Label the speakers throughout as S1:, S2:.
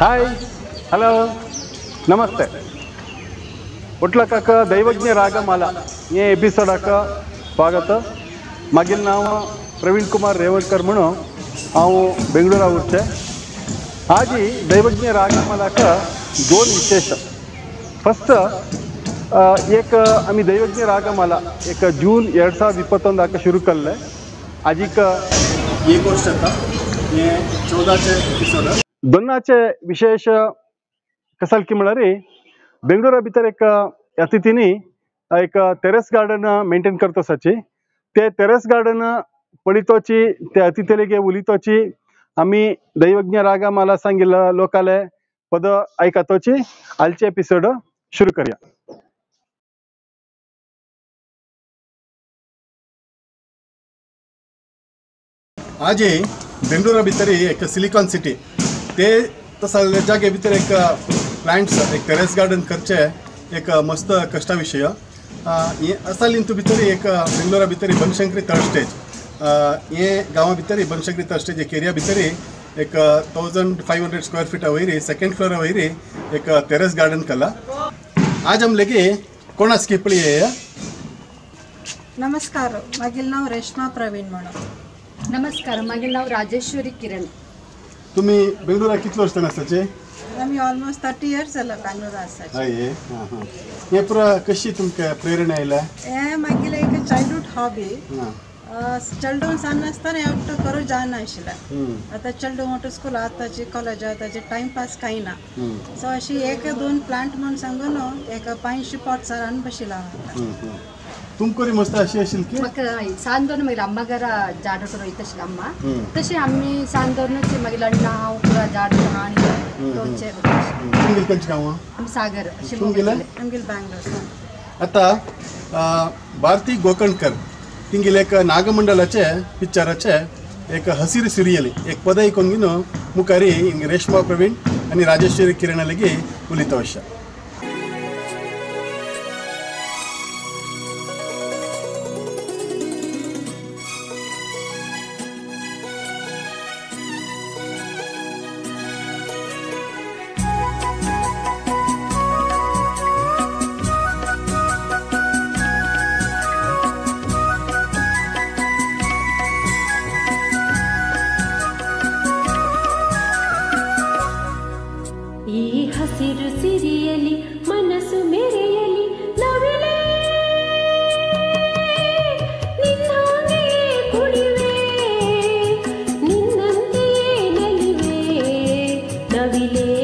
S1: Hi hello नमस्ते उठला काका दैवज्ञ रागमाला हे एपिसोडाक स्वागत मागील नाव प्रवीण कुमार रेवणकर म्हणून हांव बेंगळुरा उरचे आज ही दैवज्ञ रागमालाक दोन विशेष ಫಸ್ಟ್ एक आम्ही दैवज्ञ रागमाला एक जून ಎರಡು ಸಾವಿರದ ಇಪ್ಪತ್ತೊಂದಕ್ಕೆ ಶುರು ಕಲ್ಲೆ आजीक एक वर्ष आता हे चौदाचे एपिसोड दोनाचे विशेष कसालकी की बेंगळुरा भितर एक अतिथीनी एक टेरेस गार्डन मेंटेन करता आसाची ते टेरेस गार्डन पळितोची ते अतिथीलेगे उलितोची. आम्ही दैवज्ञ रागा मला सांगितलं लोकाले पद ऐकतोची. आलचे एपिसोड सुरू करूया.
S2: आज बेंगळुरा भितर एक सिलिकॉन सिटी ते तसा जागे भितर एक प्लांट्स एक टेरेस गार्डन करचे एक मस्त कष्टा विशय हे असाल इंतू भितर एक बेंगळुरा भितर बनशंकरी थर्ड स्टेज हे गांवा भितर बनशंकरी थर्ड स्टेज एक एरिया भितर एक thousand five hundred square feet वयरी second floor वयरी एक टेरेस गार्डन कला. आज आमलेगे कोणा स्किपळी आहे
S3: नमस्कार मागील नाव रेश्मा प्रवीण म्हणून.
S4: नमस्कार मागील नाव राजेश्वरी किरण.
S2: तुम्ही बेंगळुरा कितले वर्सां आसाचे
S3: आम्ही ऑलमोस्ट थर्टी इयर्स जाला बेंगलोर
S2: हय हां हां हे. पुरा कशी तुमकां प्रेरणा आयल्या
S3: हे मागीर एक चायल्डहूड हॉबी चेल्डून सान आसतना हे एकटो करूं जायना आशिल्लें आतां चेल्डू मोठो स्कूल आताची कॉलेज आताचे टायमपास काही ना.
S2: हम्म,
S3: सो अशी एक दोन प्लांट म्हणून सांगून एक पांचशे पॉट्स हाडून बशिला.
S2: तुमकोरी मस्त अशी आशिल्ली की
S4: म्हाका सांदोन मागीर अम्मागारा झाड रोयता आशिल्ली अम्मा
S2: हम्म.
S4: तशें आमी सांदोनच मागीर अण्णा हांव पुरा झाड आनी दोनशे
S2: तुमगेली खंयची गांवां
S4: आमी सागर अशें
S2: तुमगेलें
S3: आमगेल बेंगलोर
S2: आतां अं, भारती गोकणकर तिंगेले एक नागमंडलाचे पिक्चराचे एक हसीर सिरियल एक पद ऐकून घेवन मुखारी हिंग रेश्मा प्रवीण आनी राजेश्वरी किरण लेगी उलयता अशें
S3: കവിലേ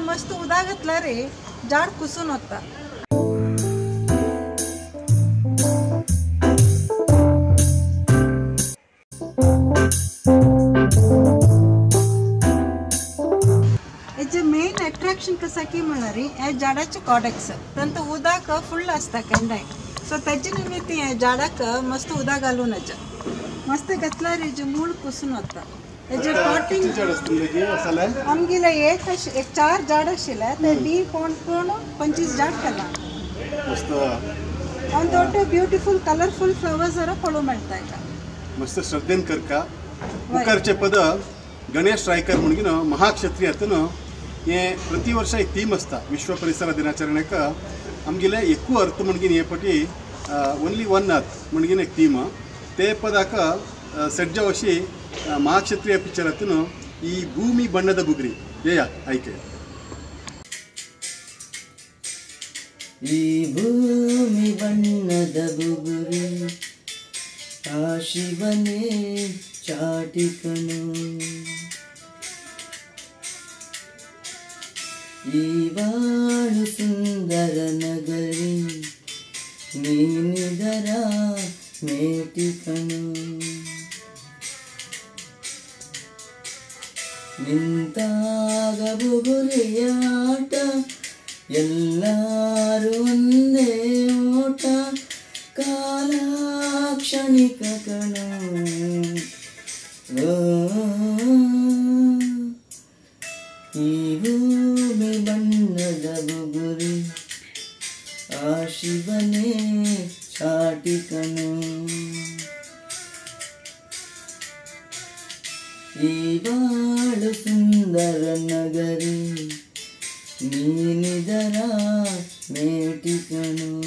S3: मस्त उदा घातला रे जाड कुसून होता मेन अट्रॅक्शन कसा की म्हणा रे या झाडाचे कॉडेक्स परंतु उदक फुल्ल असता केंडाय सो त्याचे निमित्त हे झाडाक मस्त उदक घालून मस्त घातला रे जे मूळ कुसून
S2: होता
S3: आमगेले एक एक चार झाड आशिल्ले ते डी कोण कोण पंचवीस झाड केला।
S2: मस्त
S3: आनी दೊಡ್ಡ ब्युटिफूल कलरफूल फ्लवर्स जरा पळोवंक मेळटा हेका
S2: मस्त श्रद्धेन करता मुखारचे पद गणेश रायकर म्हणून महाक्षत्रियातून हे प्रति वर्ष एक थीम आसता विश्व परिसर दिनाचरणाक आमगेले एकू अर्थ म्हणून हे पटी ओन्ली वन अर्थ म्हणून एक थीम ते पदाक सज्ज अशी ಮಹಾಕ್ಷತ್ರಿಯ ಪಿಕ್ಚರ್ ಹತ್ತೂ ಈ ಭೂಮಿ ಬಣ್ಣದ ಬುಗುರಿ ಏಯ, ಆಯ್ಕೆ.
S5: ಈ ಭೂಮಿ ಬಣ್ಣದ ಬುಗುರಿ ಆ ಶಿವನೇ ಚಾಟಿಕನು. ಈ ಬಾಳು ಸುಂದರ ನಗರಿ, ನೀನಿದರ ಮೇಟಿಕನು. ನಿಂತಾಗ ಬುಗುರಿಯಾಟ ಎಲ್ಲರೂ ಒಂದೇ ಓಟ ಕಾಲ ಕ್ಷಣಿಕ ಕಣ ಈ ಭೂಮಿ ಬಣ್ಣದ ಬುಗುರಿ, ಆ ಶಿವನೇ ಚಾಟಿಕನು తిరిగాడు సుందర నగరి. నీ నిదరా మేటి కను.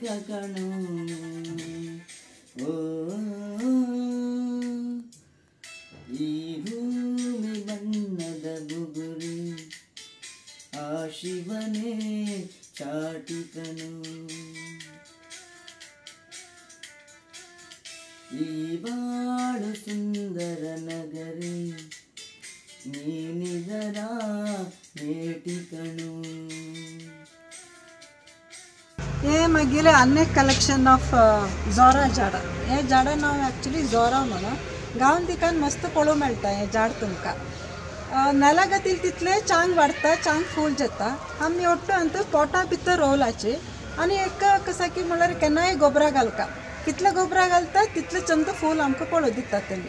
S5: ತಗಣೋ ಓ
S3: आनी एक कलेक्शन ऑफ़ जोरा झाडां हे झाडां नांव एक्चुली जोरा म्हणून. गांवांत दिकान मस्त पळोवंक मेळटा हें झाड तुमकां. नेलागतील तितले चांग वाडटा चांग फूल जाता. आमी ओट्टो अंत पोटा भितर रोवलाची. आनी एक, कसा की म्हळ्यार केन्नाय गोबरा गोबरा घालता तितले चंद फूल आमकां पळोवं दिता तेमी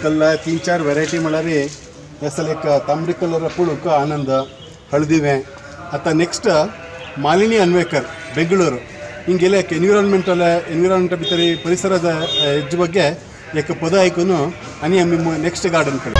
S2: तुरी कल्ला तीन चार व्हरायटी म्हळ्यार हेसल एक तांबडी कलर पळोवंक आनंद हळदिवे आतां नेक्स्ट मालिनी ಅನ್ವೇಕರ್ ಬೆಂಗಳೂರು ಹಿಂಗೆಲ್ಲ ಎನ್ವಿರಾನ್ಮೆಂಟಲ್ ಎನ್ವಿರಾನ್ಮೆಂಟ್ भितर ಪರಿಸರದ ಹೆಜ್ಜೆ ಬಗ್ಗೆ एक पद ऐकून आनी आमी नेक्स्ट गार्डन कडेन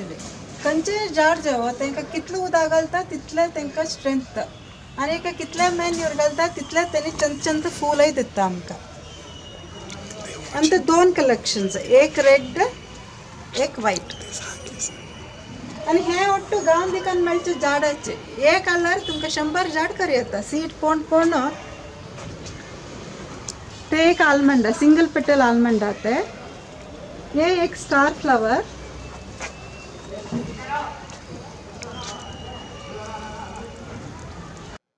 S3: एक्चुली खंयचे झाड जेवो तांकां कितलो उदक घालता तितलें तांकां स्ट्रेंथ आनी एक कितलें मॅन्यूर घालता तितलें तांणी चंद चंद फुलय दिता आमकां. आनी ते दोन कलेक्शन्स एक रेड एक व्हायट आनी हे ओट्टू गाँव मेळचे झाडाचे. हे कलर तुमकां शंबर झाड करी येता. सीड पोण पोण ते एक आल्मंड सिंगल पेटल आल्मंड ते. हे एक स्टार फ्लावर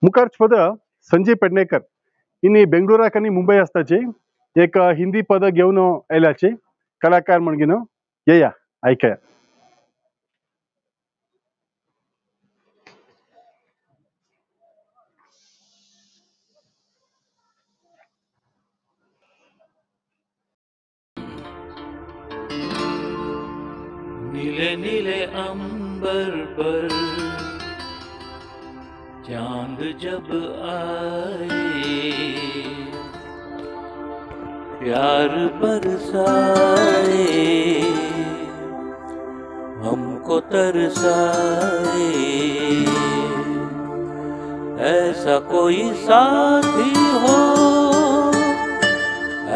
S1: मुखार पद संजय पेडणेकर. इनी बेंगळुराक आनी मुंबय आसताची एक हिंदी पद घेवन आयल्याची कलाकार म्हणगिन येया ऐकया
S6: नीले नीले अंबर पर चाँद जब आए, प्यार बरसाए, हमको तरसाए। ऐसा कोई साथी हो,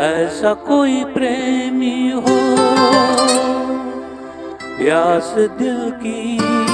S6: ऐसा कोई प्रेमी हो, प्यास दिल की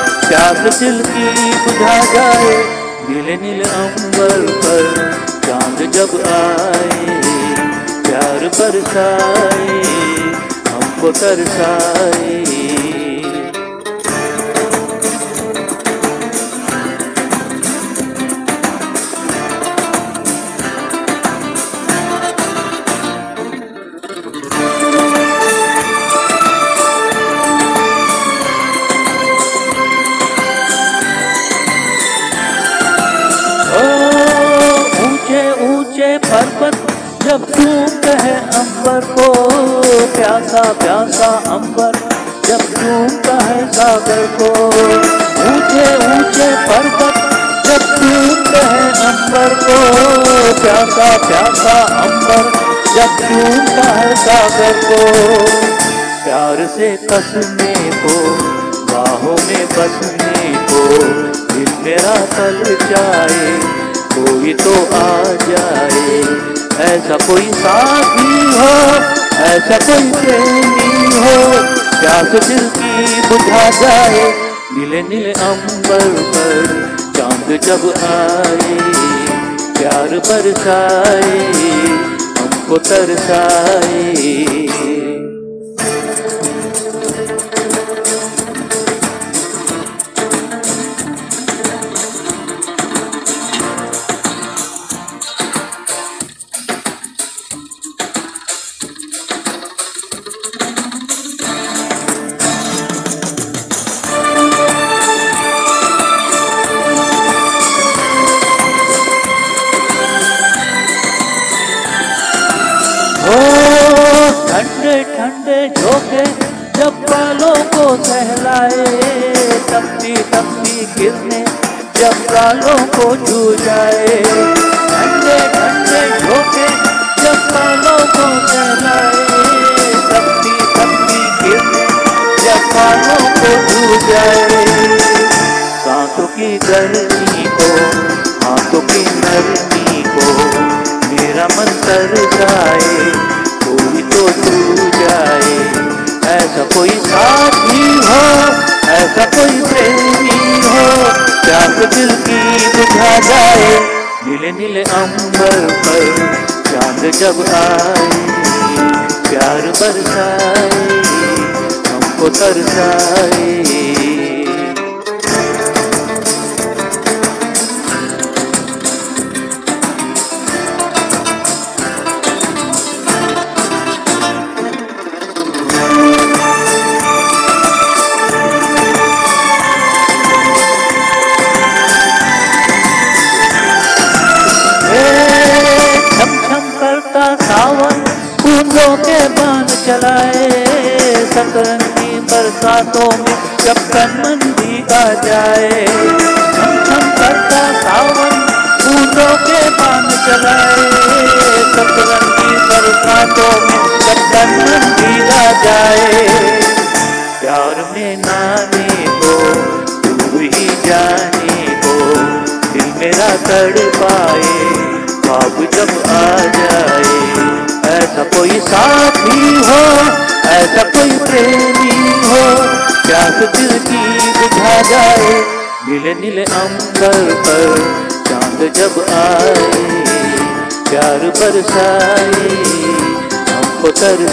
S6: प्यास दिल की बुझा जाए, नीले नीले अंबर पर चाँद जब आए, प्यार बरसाए हमको तरसाए। अंबर को प्यासा प्यासा अंबर जब है सागर को। प्यार से कसने को, बाहों में बसने को दिल मेरा तल जाए, कोई तो आ जाए। ऐसा कोई साथी हो, ऐसा कोई प्रेमी हो, प्यास दिल की बुझा जाए नीले नीले अंबर पर। जब आए प्यार बरसाए हमको तरसाए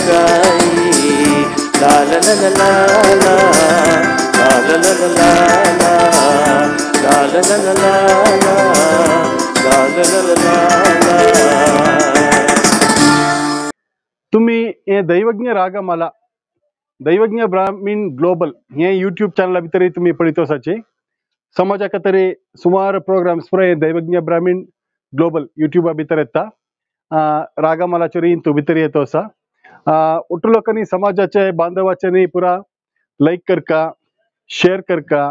S6: ಗಾಯಿ ಲಾಲ ಲಲ ಲಾಲ ಲಾಲ ಲಲ ಲಾಲ ಲಾಲ ಲಲ ಲಾಲ ಲಾಲ ಲಲ ಲಾಲ
S7: तुम्ही ये दैवज्ञ रागमाला दैवज्ञ ब्राह्मीण ग्लोबल हे यूट्यूब चॅनल अभी तरी तुम्ही पळितोसाचे ಸಮಾಜಕ್ಕೆ ತರಿ ಸುಮಾರು ಪ್ರೋಗ್ರಾಮ್ಸ್ ಪುರ ದೈವಜ್ಞ ಬ್ರಾಹ್ಮೀಣ್ ಗ್ಲೋಬಲ್ ಯೂಟ್ಯೂಬ್ ಬಿತ್ತರ ಎತ್ತ. ರಾಗಮಾಲಾಚುರಿ ಇಂತು ಬಿತ್ತರಿ ಎತ್ತೋಸ. उठू लोकांनी समाजाचे बांधवाच्यानी पुरा लाईक करका शेअर करका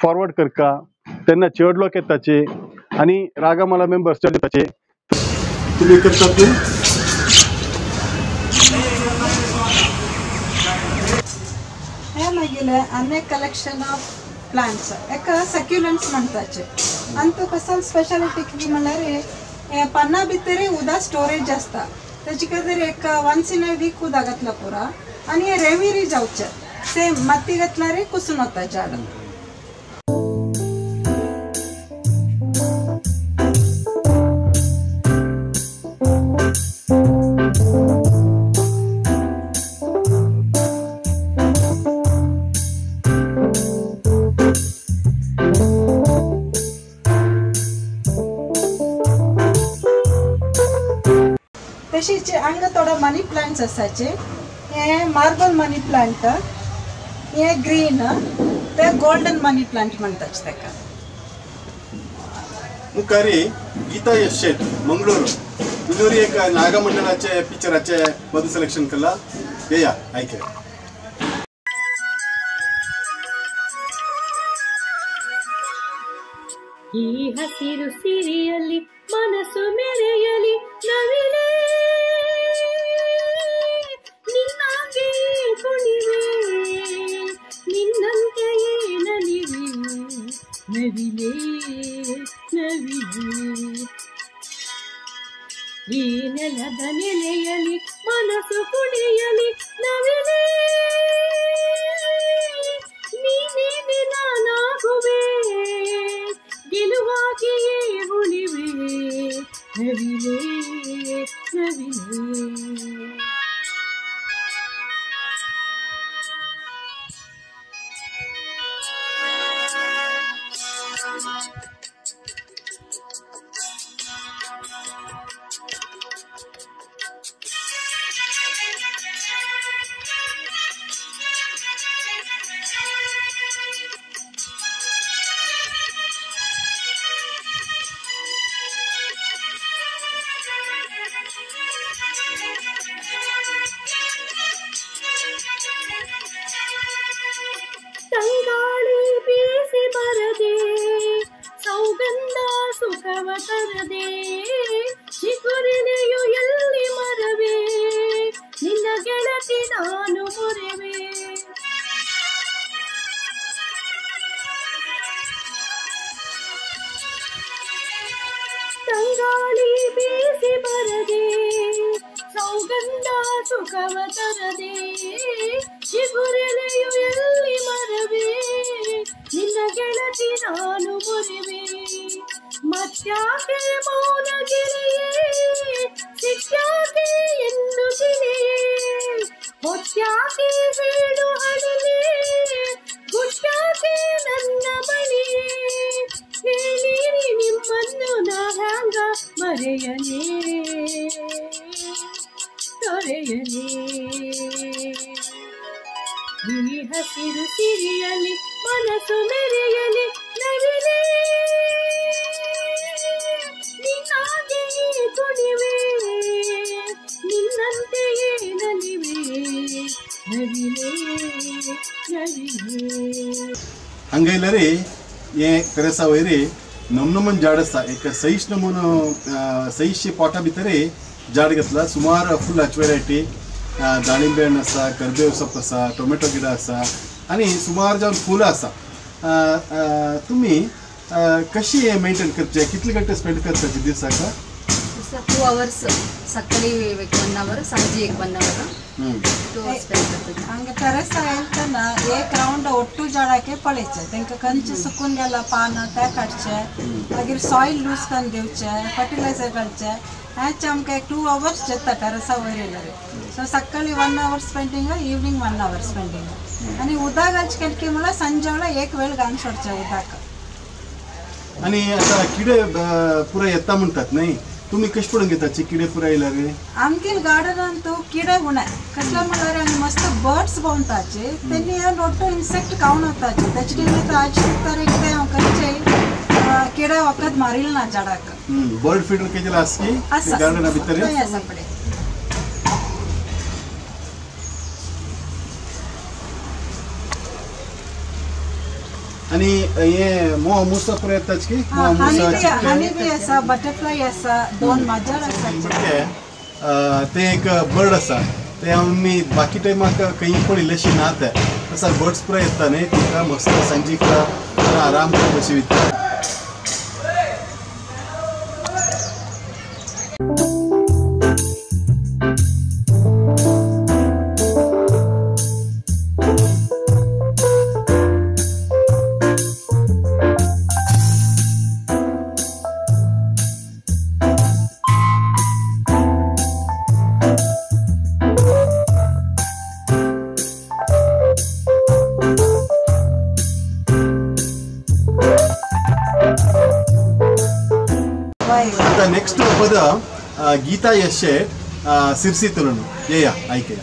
S7: फॉरवर्ड करका त्यांना चेड लोक येताचे आणि रागामाला मेंबर्स चेड येताचे
S8: तुम्ही करतात
S3: अनेक कलेक्शन ऑफ प्लांट्स एका सक्युलंट्स म्हणटाचे आणि तो कसं स्पेशालिटी म्हणल्यार हे पानां भितर उदक स्टोरेज आसता तेजे खातीर एक वन्स इन अ वीक उदक घातला पुरा. आनी हे रेविरी जावचे सेम माती घातल्यार कुसून वता झाड मनी प्लांट्स आसाचे हे मार्बल मनी प्लांट हे ग्रीन ते गोल्डन मनी प्लांट म्हणटाचे ताका
S8: मुखारी गीता यश शेट मंगळूर तुझोरी एक नागमंडलाचे पिक्चराचे मधु सिलेक्शन केला येया आयके
S9: ಈ ಹಸಿರು ಸಿರಿಯಲಿ ಮನಸ್ಸು ಮೆರೆಯಲಿ ನವಿಲೆ ಕುಣಿವೆ ನಿನ್ನಂತೆಯೇ ನಲಿವೆ ನವಿಲೆ ನವಿಲೆ. ಈ ನೆಲದ ನೆಲೆಯಲಿ ಮನಸ್ಸು ಕುಣಿಯಲಿ, ನವಿಲೆ. ನೀನೇ ನಾನಾಗುವೆ ಗೆಲುವಾಗಿಯೇ ಉಳಿವೆ. ನವಿಲೆ ನವಿಲೆ.
S8: सर्वसुहृदे जाडसा वैरे नमनमन जाडसा एक सहिष्ण म्हणून सहिष्य पोटा भितरे जाड घेतला सुमार फुल वेरायटी दाळिंबे नसा करबेव सप असा टोमॅटो गिड असा आणि सुमार जाऊन फुल असा
S2: तुम्ही कशी हे मेंटेन करचे कितले घंटे स्पेंड करता
S4: दिवसाक टू आवर्स सकाळी एक बनणार साजी एक बनणार टू अवर्स स्पेंड करतो
S3: ಹಂಗೆ ಟೆರೆಸ್ ಹೇಳ್ತಾನ ಏಕ್ ರೌಂಡ್ ಒಟ್ಟು ಜಾಡಕ್ಕೆ ಪಳಿಚೆ ತೆಂಕ ಕಂಚು ಸುಕ್ಕುನ್ गेला पान त्या काडचे मागीर सॉयल लूज करून दिवचे फर्टिलायझर घालचे ह्याचे आमकां एक टू अवर्स जेता टेरसा वयर येयल्यार सो सकाळी one hour spending evening one hour spending आनी उदक घालचे केले म्हळ्यार संजे वेळा एक वेळ घालून सोडचे उदक
S2: आणि आता किडे अं, पुरा येता म्हणतात नाही तुम्ही कश पडून घेता? किडे पुरायला रे.
S3: आमगेल गार्डन तो किडे उणे कसला म्हणजे आमी मस्त बर्ड्स भोंवताचे त्यांनी हे नोटो इन्सेक्ट खावन होताचे? तेचे टेमी तर आज तर एक ते हो, हा खंयचे किडे वखद मारील ना झाडाक.
S2: बर्ड फीडर केलेला
S3: असते
S2: गार्डना भितर
S3: आसा
S2: आणि हे
S3: మో
S2: మూస
S3: కురేత కి మో మూస दोन माजर
S2: ते एक बर्ड असा. ते आम्ही बाकी टायमाक खंय पण इल्लेशी नात तसा बर्ड्स स्प्रे येता न्ही तिका मस्त सांजीक आराम करून अशी
S10: ನೆಕ್ಸ್ಟ್ ಪದ ಗೀತಾ ಯಶೆ ಸಿರ್ಸಿ ತುಳುನು ಜಯ ಆಯ್ಕೆಯ.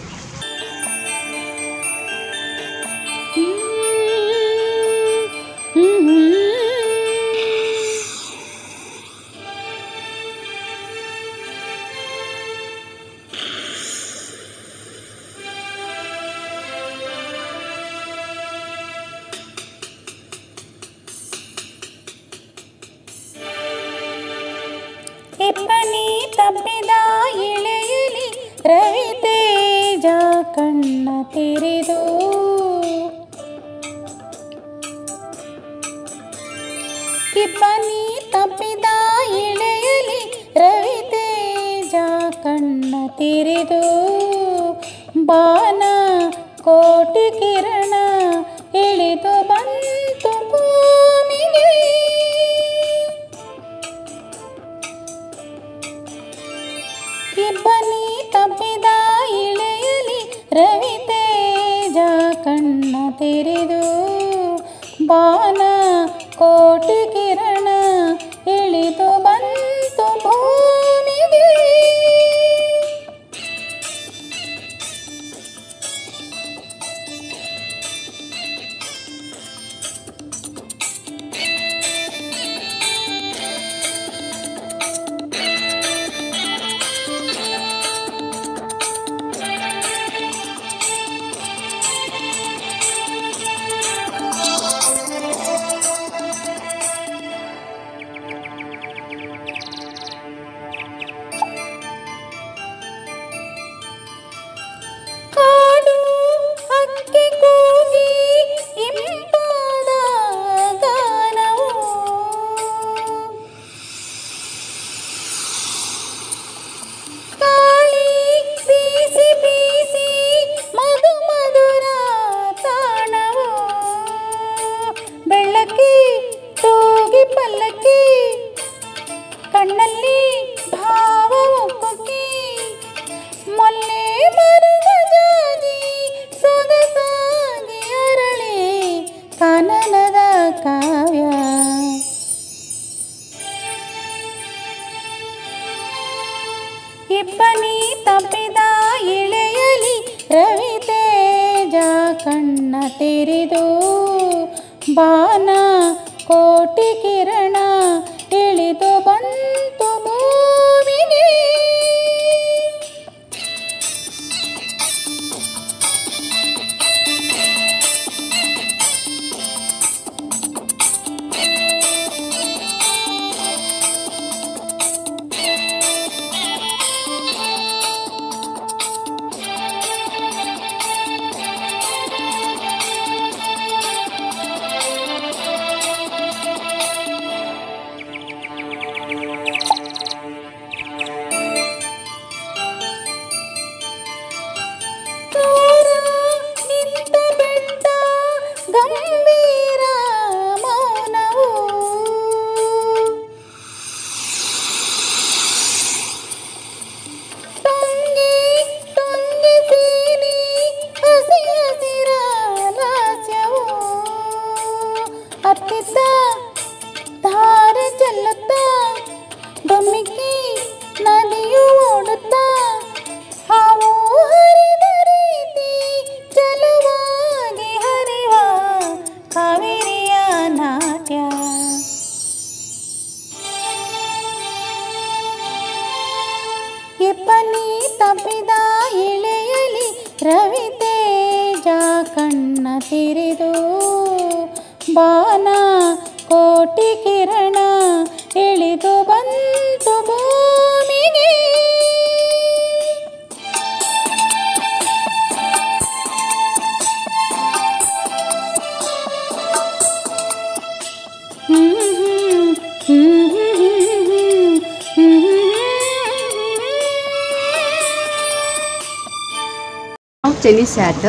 S4: ಚೆನಿ sat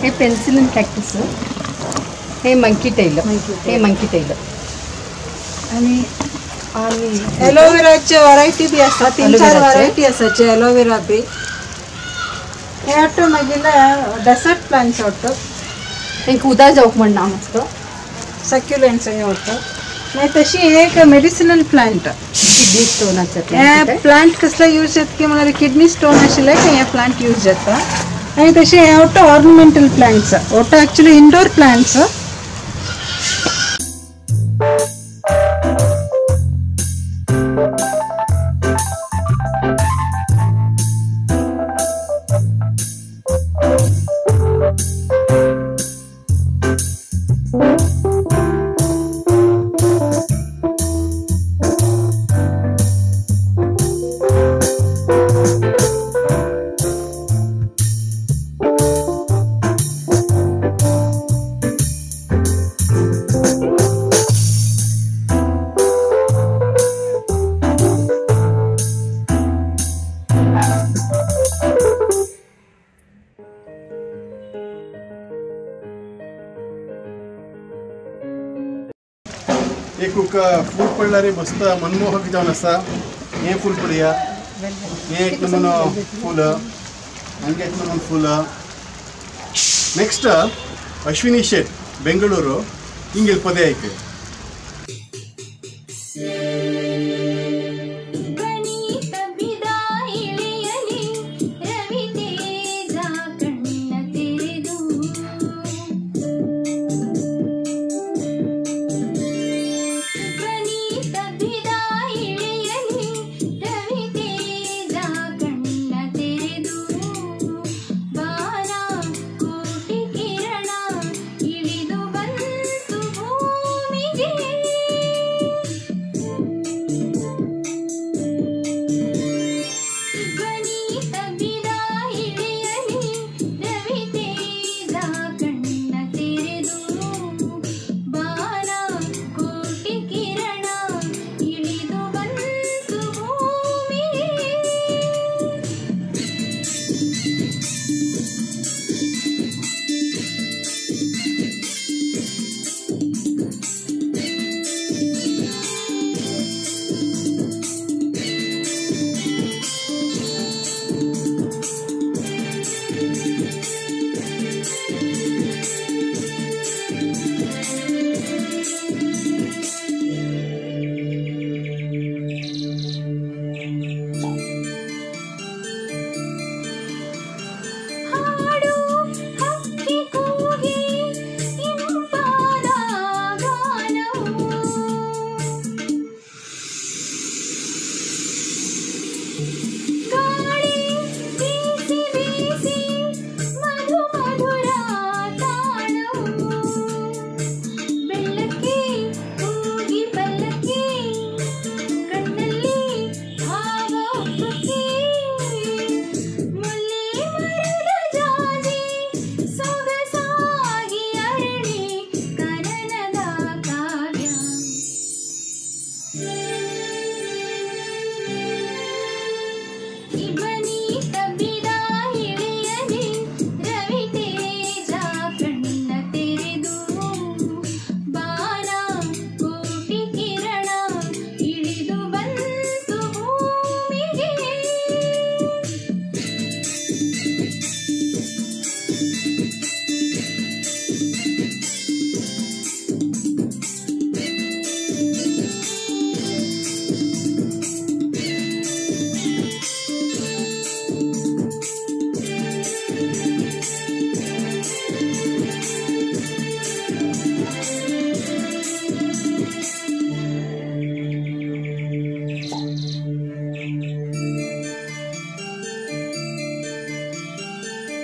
S4: hey pencil and cactus hey monkey tail हे मंकी टेल आणि आणि
S3: एलोवेराचे व्हरायटी बी आसा तीन चार
S4: एलोवेराचे?
S3: व्हरायटी आसाचे एलोवेरा बी हे वाटतं मागीर डेसर्ट प्लांट्स वाटतं
S4: तांकां उदक जावंक म्हण नांव आसता
S3: सक्युलेंट्स हे वाटतं मागीर तशी एक मेडिसिनल प्लांट
S4: किडनी स्टोनाचे
S3: हे प्लांट कसले यूज जाता की म्हळ्यार किडनी स्टोन आशिल्ले की हे प्लांट यूज जाता आनी तशें हे आवट ऑर्नमेंटल प्लांट्स ओटो एक्चुली इंडोर प्लांट्स
S2: फूल पडल्यार मस्त मनमोहक जावन आसा हें फूल पळया हें एक नमुनो फूल हंगे एक नमुनो फूल ನೆಕ್ಸ್ಟ್ ಅಶ್ವಿನಿ ಶೇಟ್ ಬೆಂಗಳೂರು ಹಿಂಗೆ ಪದೇ ಐತೆ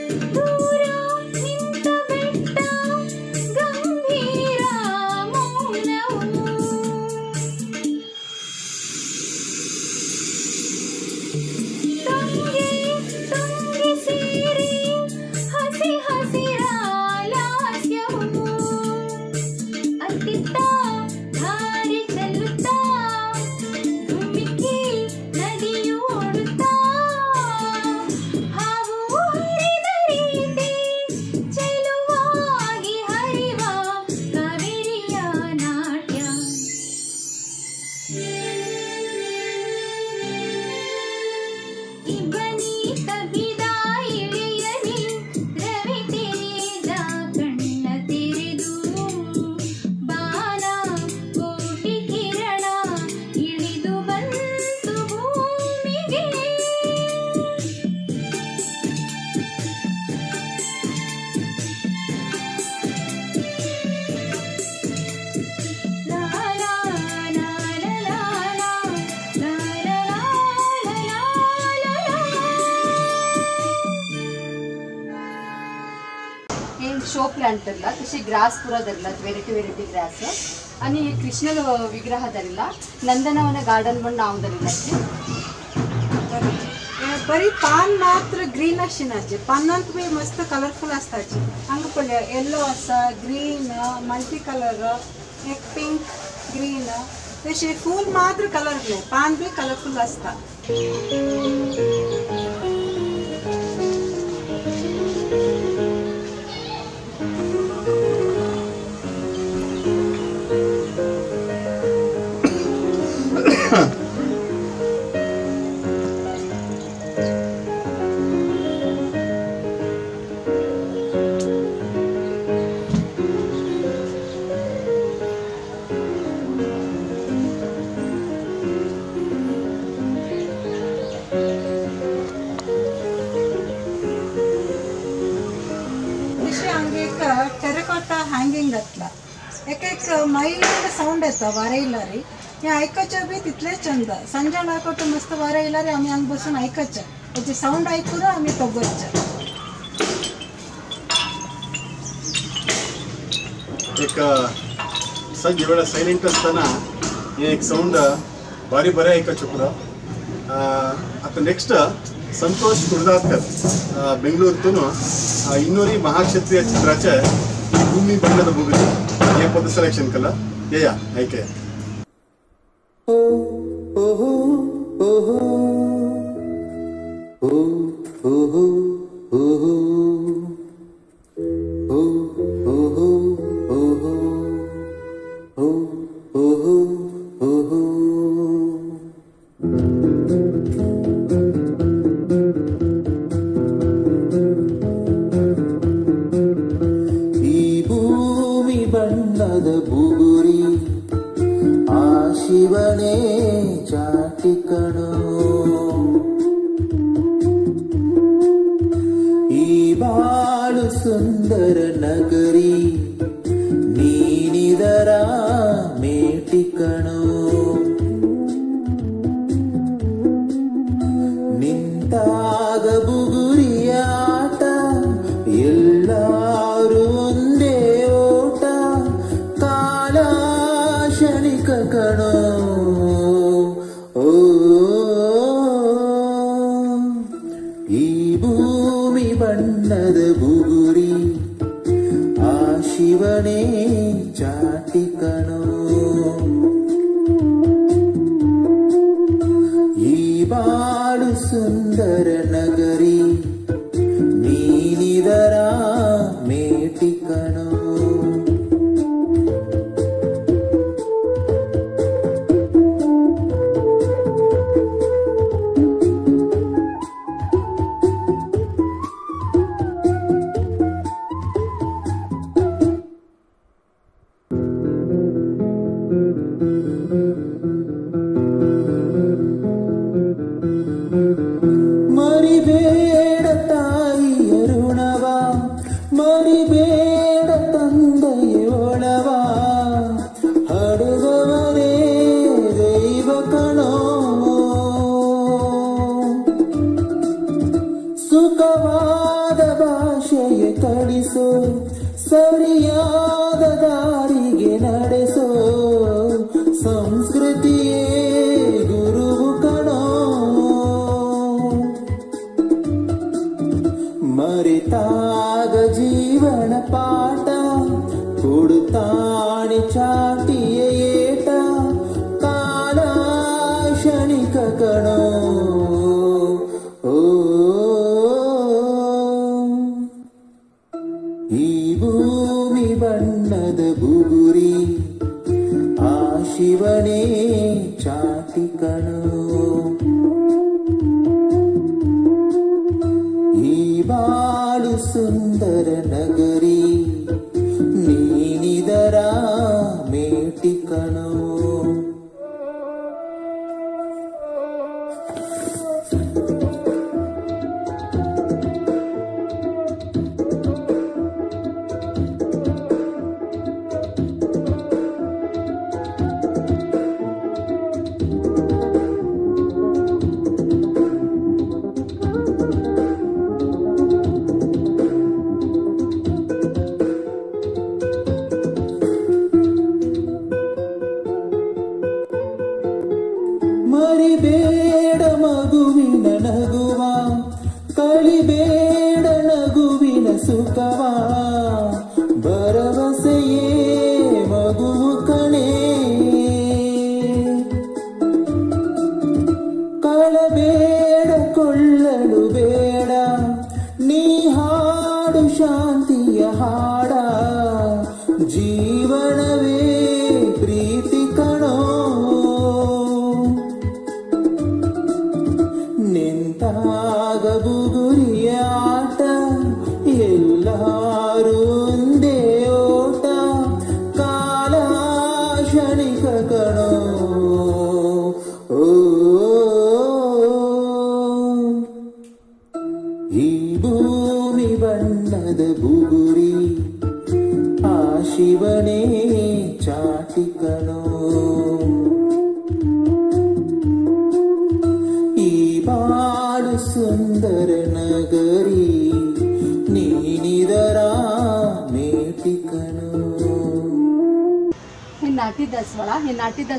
S4: Woo! धरला तशी ग्रास पुरा धरला व्हेरायटी व्हेरायटी ग्रास आणि कृष्ण विग्रह धरला नंदनवन गार्डन पण नाव धरला
S3: बरी पान मात्र ग्रीन आशिनाचे पानांक बी मस्त कलरफुल आसताचे हांगा पळय येल्लो आसा ग्रीन मल्टी कलर एक पिंक ग्रीन तशें फूल मात्र कलरफुल पान बी कलरफुल आसता वारें येयला रे हें आयकचें बी तितलेंच चंद संजय नाकोट मस्त वारें येयला रे आमी हांगा बसून आयकचें हेची साऊंड आयकून आमी तोगरचें
S11: एक संज वेळा सैलेंट असताना हे एक सौंड भारी बरें आयकचें पुरो आता ನೆಕ್ಸ್ಟ್ ಸಂತೋಷ್ ಕುರ್ದಾರ್ಕರ್ ಬೆಂಗಳೂರಿತೂನು ಇನ್ನೂರಿ ಮಹಾಕ್ಷತ್ರಿಯ ಚಿತ್ರಾಚೆ ಈ ಭೂಮಿ ಬಣ್ಣದ ಬುಗುರಿ ಏ ಪದ ಸೆಲೆಕ್ಷನ್ ಕಲ್ಲ Yeah, yeah, I care.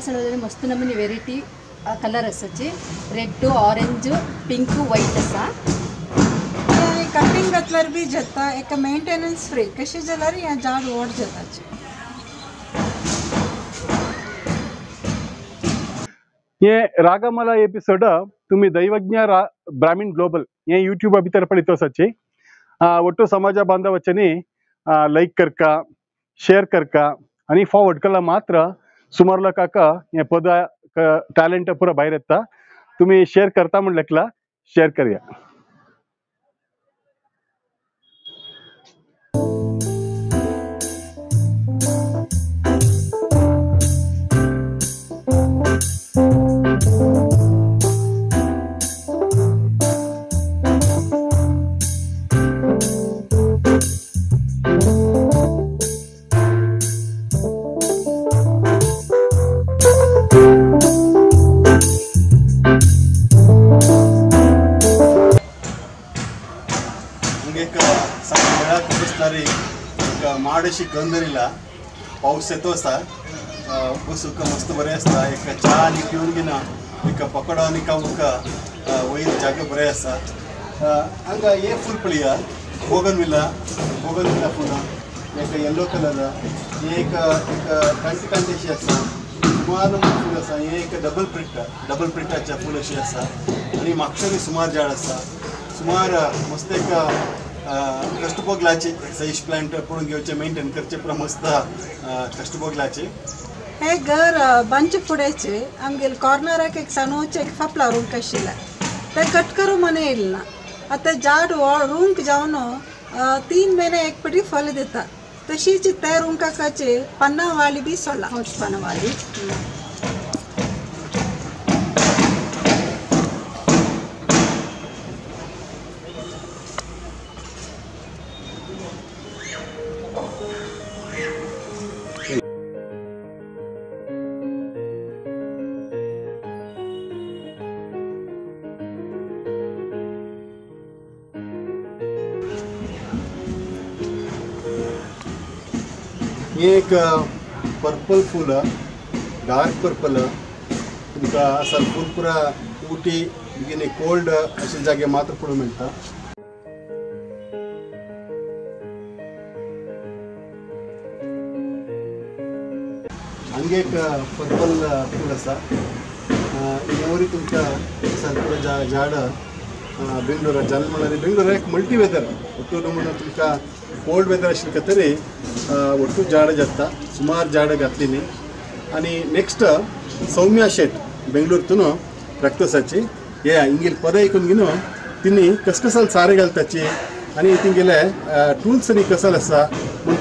S4: हे नाटी दसवळामध्ये मस्त नमुने व्हेरायटी कलर असायचे रेड ऑरेंज पिंक व्हाईट असा
S3: कटिंग घातल्यार बी जाता एका मेंटेनन्स फ्री कशें जाल्यार हें झाड व्हड जाताचें
S1: हे रागमाला एपिसोड तुम्ही दैवज्ञ रा ब्राह्मीण ग्लोबल हे युट्यूब भितर पळयत आसाची ಒಟ್ಟು ಸಮಾಜ ಬಾಂಧವಚ್ಚನಿ ಲೈಕ್ करका शेअर करका आणि फॉरवर्ड केला मात्र सुमारला काका हे पद टॅलेंट पुरा भायर येता तुम्ही शेअर करता म्हणलेकला शेअर करूया.
S2: माडशी गंधरिला पाऊस येतो असा. बसूक मस्त बरें आसता एक च्या आनी पिवन घेना एक पकडो आनी उदका वयर जागा बरें आसा हांगा हे फूल पळया. बोगन विला बोगन विला फुलां एक येलो कलर हे एक एक कांटी कांटीशी आसा सुमार फूल आसा हे एक डबल प्रिंट डबल प्रिंटाच्या फूल अशी आसा आनी म्हापशें सुमार झाड आसा सुमार मस्त एक कष्टपोगलाचे सैज प्लांट पडून घेऊचे मेंटेन करचे प्रमस्त कष्टपोगलाचे
S3: हे घर बंच फुडेचे आमगेल कॉर्नराक एक सानोचे एक फापला रूंक आशिल्ले ते कट करून मने येयले ना आतां जाड रूंक जावन तीन म्हयने एक पटी फल दिता तशीच ते रुंकाकाचे पन्ना वाली बी सोला.
S4: पन्ना वाली
S2: हे एक पर्पल फूल डार्क पर्पल तुमकां असा फूल पुरा उटी बेगीन कोल्ड अशे जागे मात्र पळोवंक मेळटा हांगा एक पर्पल फूल आसा नेवरी तुमकां असा पुरो जा झाड बेंगलोरा जाल म्हळ्यार बेंगलोरा एक मल्टी वेदर ಒಟ್ಟು ನಮ್ಮನ್ನ तुमकां कोल्ड वेदर आशिल्ले तरी ಒಟ್ಟು झाड जाता सुमार झाड घातलीं आनी नेक्स्ट सौम्या शेट बेंगलोरतून रक्तसाची हे हिंगेल पद ऐकून घेवन तिनी कसकसाल सारे घालताची आनी तिंगेले टूल्स आनी कसाल आसा म्हूण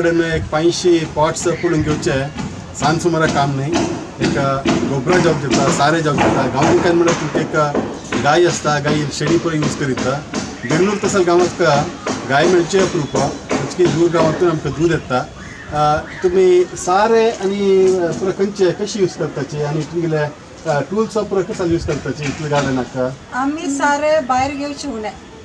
S2: बरे गार्डन एक पांचशी पॉट्स पडून घेवचे सांज सुमारा काम न्ही. एक गोबरा जॉब देता सारे जॉब देता गांवांत काय म्हणल्यार तुमकां एक गाय आसता गाय शेडी पण यूज करीता. बेंगलोर तसं गांवांत गाय मेळचे अप्रूप की दूर गांवांतून आमकां दूध येता. तुमी तुम्ही सारे आणि पुरा खंयचे कशी यूज करताचे आणि तुमगेले टूल्स पुरा कसा यूज करताचे इतले गार्डनाक
S3: आम्ही सारे भायर घेवचे उणे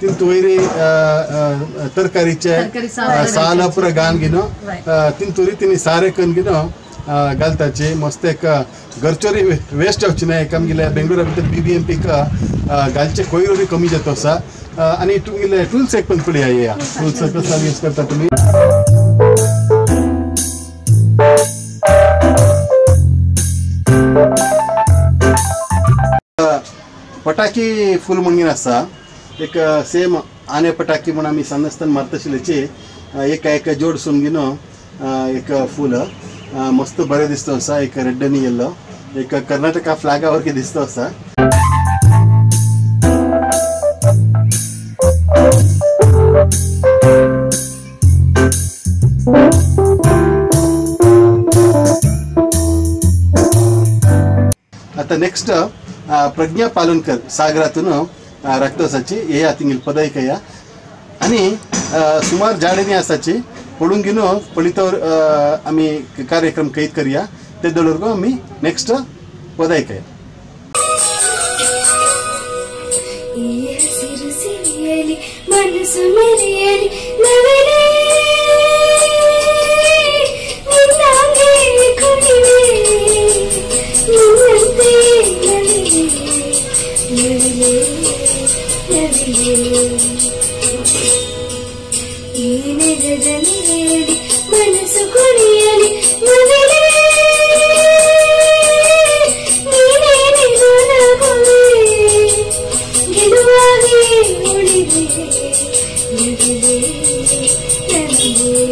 S2: तितून वयरी तरकारीचे
S4: तरकारी साल
S2: पुरा घान गिनो तितून रितीन सारे करून गिनो घालताची मस्त एक घरचोरी वेस्ट जावची ना एक आमगेले बेंगलोरा भितर बी बी एम पीक घालचे कोयरोरी कमी जाता आसा आणि तुमगेले टूल्स एक पण पळया या. टूल्स कसला यूज करता तुम्ही. पटाकी फूल म्हणून आसा एक सेम आने पटाकी म्हणून आमी सान्नासतना मारतशिल्लेची एका एका जोडसून घेवन एक फूल मस्त बरें दिसता आसा एक रेड आनी येल्लो एक कर्नाटका फ्लॅगा दिसतो दिसता आसा आता नेक्स्ट प्रज्ञा पालनकर सागरातून अ, रक्तसाची हे आतिंगील पदायकया आणि सुमार जाडेनी आसाची पडून घेऊन पळितवर आम्ही कार्यक्रम कैद करूया ते दळोर्गो आम्ही नेक्स्ट पदायकया
S12: Yeah. ಈ ನೆಲದಲ್ಲಿ ಹೇಳಿ ಮನಸ್ಸು ಕುಣಿಯಲಿ ಮನಲೇ ಗೆಲುವಾಗಿ ಉಳಿದೆ ನವಿಲೇ ಸರಿಯೇ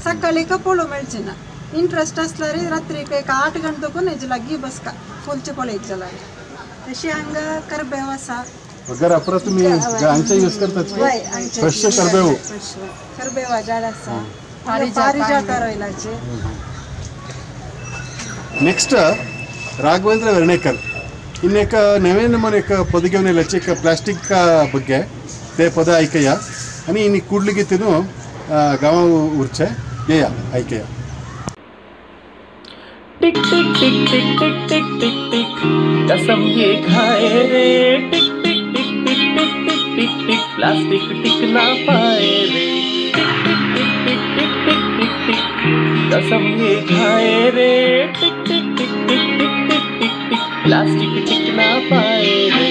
S3: સકાળે કપોળો મળશે ના ઇન્ટરેસ્ટ અસલારી રાત્રે કંઈક આઠ ગંટો કોને જ લાગી બસ કા પોલચે પોલે જ લાગે તશે હંગ કરબેવાસા
S2: वगैरे अपरा तुम्ही आमच्या यूज करतात फ्रेश करबेव
S3: करबेव जाडासा ಪಾರಿಜಾತ ರೋಯಿಲಾಚೆ
S2: ನೆಕ್ಸ್ಟ್ ರಾಘವೇಂದ್ರ ವರ್ಣೇಕರ್ ಇನ್ನೇಕ ನವೇನ ಮನೆಕ ಪೊದಗೆವನೆ ಲಚ್ಚೇಕ ಪ್ಲಾಸ್ಟಿಕ್ ಬಗ್ಗೆ ತೇ ಪದ ಐಕಯ್ಯ ಅನಿ ಇನ್ನು ಕೂಡ್ಲಿಗೆ ತಿನ್ನು गांवा उरचे येया ऐकया
S8: टिक टिक टिक टिक टिक टिक टिक टिक कसम ये खाए रे टिक टिक टिक टिक टिक टिक टिक टिक प्लास्टिक टिक ना पाए रे टिक टिक टिक टिक टिक टिक टिक टिक कसम ये खाए रे टिक टिक टिक टिक टिक टिक टिक टिक प्लास्टिक टिक ना पाए रे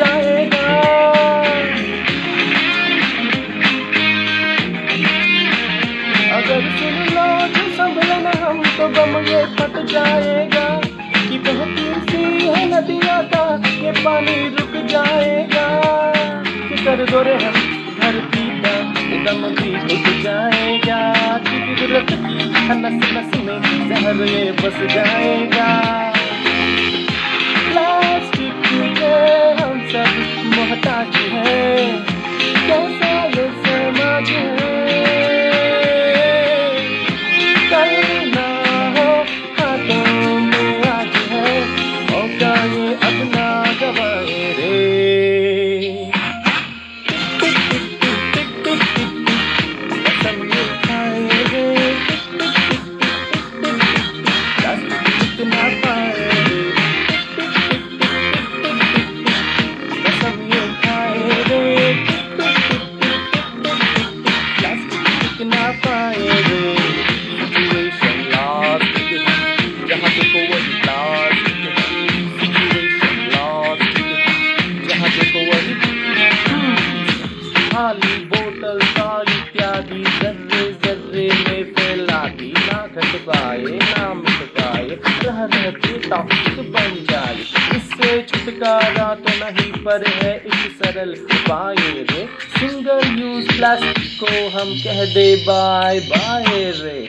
S8: जाएगा। अगर सुन लो तो संभलना हम तो बम ये फट जाएगा कि बहती सी है नदिया का, ये पानी रुक जाएगा। कि कर दो रे हम धरती का दम भी घुट जाएगा। कि कुदरत की नस नस में जहर ये बस जाएगा। आज है कैसा मुझसे मज है कह दे बाय बाय रे।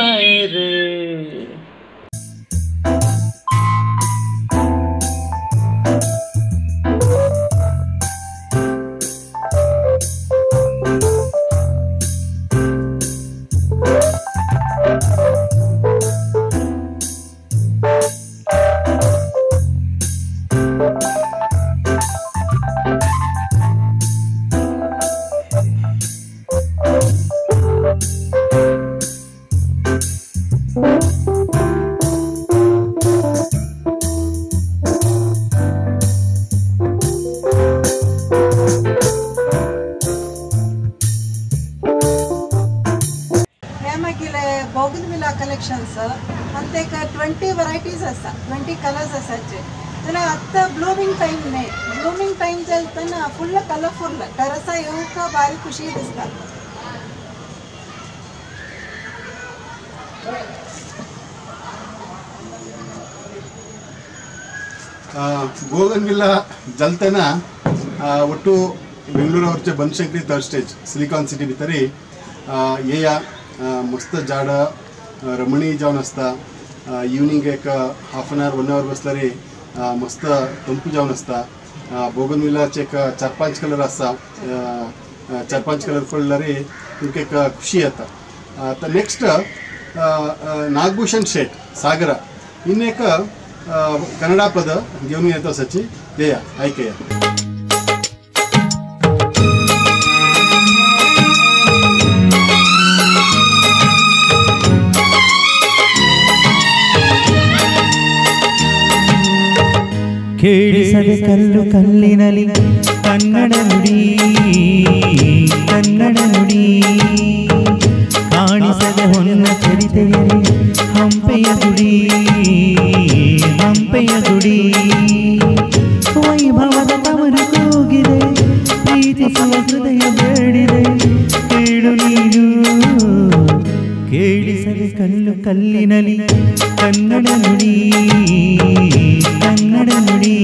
S2: আমায় রে ಇದನ್ನು ಒಟ್ಟು Bengaluru ಅವರಚೆ Banashankari third stage silicon city ಬಿತ್ತರಿ. ಏಯ ಮಸ್ತ ಜಾಡ ರಮಣಿ ಜಾವನ್ ಹಸ್ತ ಈವ್ನಿಂಗ್ ಏಕ half an hour one hour ಬಸ್ಲರಿ ಮಸ್ತ ತಂಪು ಜಾವನ್ ಹಸ್ತ ಬೋಗನ್ ಚೇಕ ಚಾರ್ ಪಾಂಚ್ ಕಲರ್ ಹಸ್ತ ಚಾರ್ ಪಾಂಚ್ ಕಲರ್ ಫುಲ್ಲರಿ ಇಂಕೆಕ ಖುಷಿ ಆತ. ನೆಕ್ಸ್ಟ್ ನಾಗಭೂಷಣ್ ಶೇಟ್, ಸಾಗರ. ಇನ್ನೇಕ ಕನ್ನಡ ಪದ ದೇವನಿ ಆಯ್ತಾವ ಸಚಿ. ವ್ಯಯ ಆಯ್ಕೆಯ
S5: ಕೇಳಿಸದೆ ಕಲ್ಲು ಕಲ್ಲಿನಲ್ಲಿ ಕನ್ನಡ ನುಡಿ ಕನ್ನಡ ನುಡಿ. ಕಾಣಿಸದೆ ಹೊನ್ನ ಚರಿತೆಯಲ್ಲಿ ಹಂಪೆಯ ದುಡಿ, ಹಂಪೆಯ ಗುಡಿ ಪ್ರೀತಿಸುವ ಹೃದಯ ಬೇಡಿದೆ. ಕೇಳು ನೀನು. ಕೇಳಿಸದೆ ಕಲ್ಲು ಕಲ್ಲಿನಲಿ ಕನ್ನಡ ನುಡಿ ಕನ್ನಡ ನುಡಿ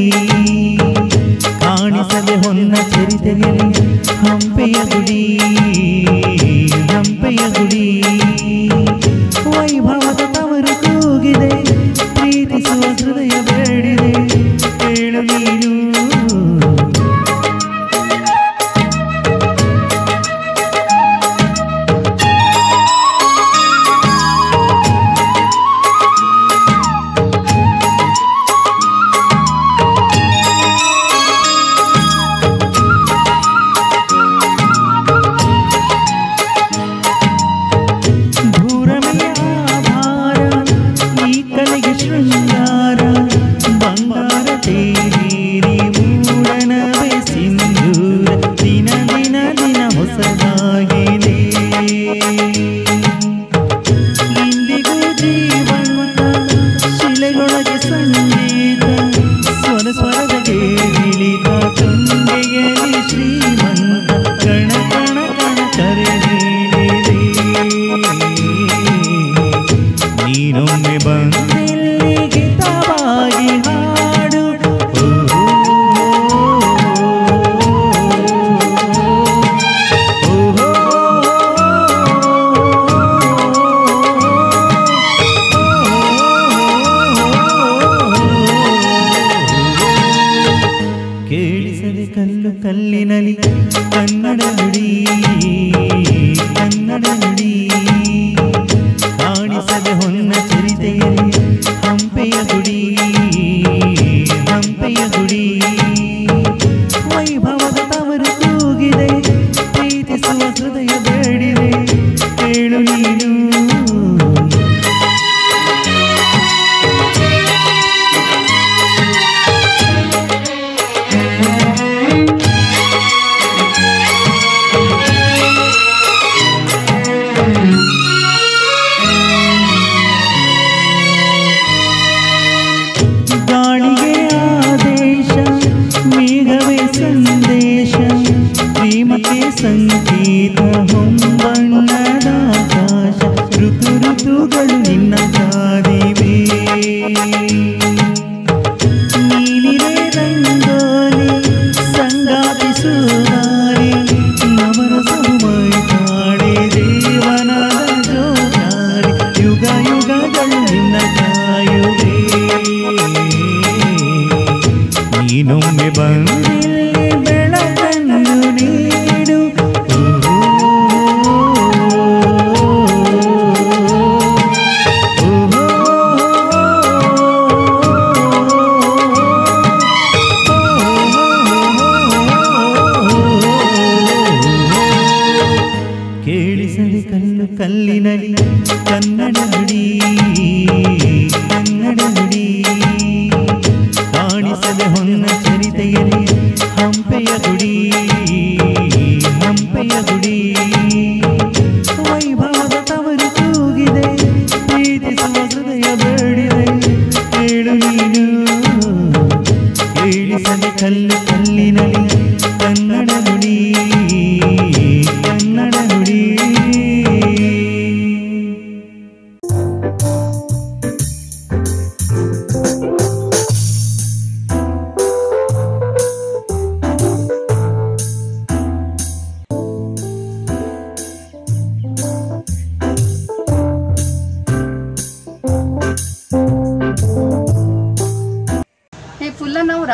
S5: ಕಾಣಿಸದೆ ಹೊನ್ನ ಚರಿತೆಯಲ್ಲಿ ಹಂಪೆಯ ಗುಡಿ ಹಂಪೆಯ ಗುಡಿ. ವೈಭವದ ತವರು ಕೂಗಿದೆ, ಪ್ರೀತಿಸುವ ಹೃದಯ ಬೇಡಿದೆ. ಕೇಳು ನೀನು.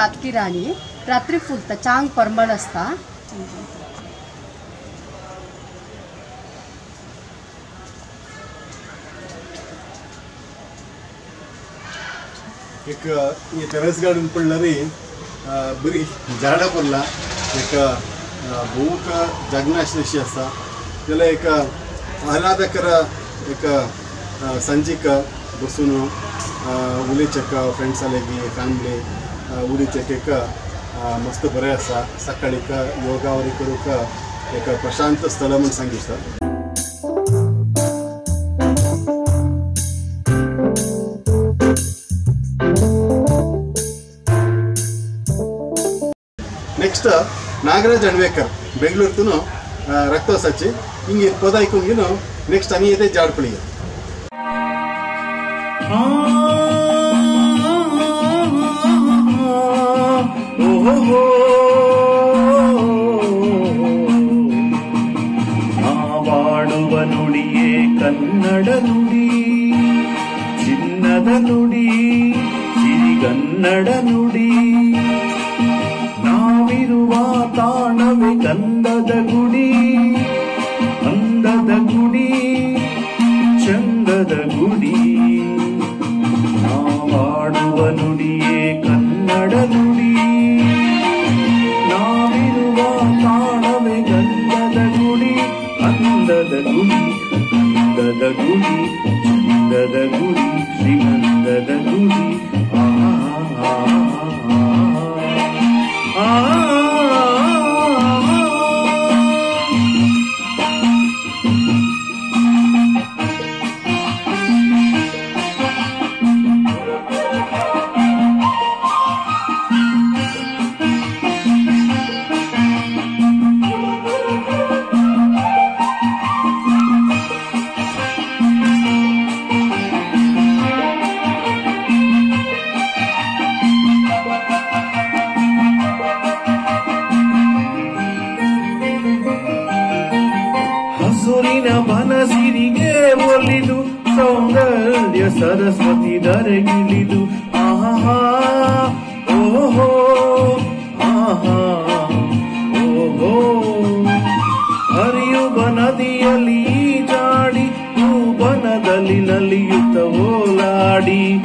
S4: रातकी राणी रात्री फुलता चांग परमळ असता.
S2: एक टेरस टेरेस गार्डन पडणारी बरी झाडां पडला. एक भोवूक जागना आशिल्लीशी आसा जाल्यार एक आल्हादकर एक सांजीक बसून उलयचेक फ्रेंड्सा लेगी फॅमिली उलयचेक एक मस्त बरें आसा सकाळीक योगा वरी करूंक एक प्रशांत स्थळ म्हूण सांगितलं ನೆಕ್ಸ್ಟ್ ನಾಗರಾಜ್ ಅಣ್ವೇಕರ್ ಬೆಂಗಳೂರು ರಕ್ತೋಸಾಚಿ ಹಿಂಗೆ ಪದ ಐಕೊಂಗಿನು ನೆಕ್ಸ್ಟ್ ಅನಿ ಇದೆ ಜಾಡ್ಪಳಿಗೆ
S13: ನಾವಾಡುವ ನುಡಿಯೇ ಕನ್ನಡ ನುಡಿ ಚಿನ್ನದ ನುಡಿ ಸಿರಿಗನ್ನಡ ನುಡಿ. ನಾವಿರುವ ತಾಣವೇ ಗಂಧದ ಗುಡಿ. गुरिम गुरिमद गुरि ಸೌಂದರ್ಯ ಸರಸ್ವತಿ ದರಗಿಳಿದು ಆಹಾ, ಓಹೋ ಆಹಾ, ಓಹೋ. ಹರಿಯುವ ನದಿಯಲ್ಲಿ ಜಾಡಿ, ಭೂವನದಲ್ಲಿ ನಲಿಯುತ್ತ ಓಲಾಡಿ